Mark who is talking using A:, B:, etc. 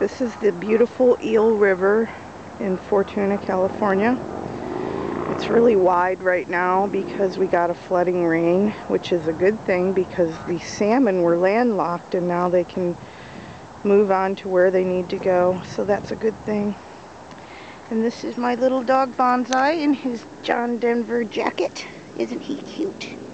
A: This is the beautiful Eel River in Fortuna, California. It's really wide right now because we got a flooding rain, which is a good thing because the salmon were landlocked and now they can move on to where they need to go. So that's a good thing. And this is my little dog Bonsai in his John Denver jacket. Isn't he cute?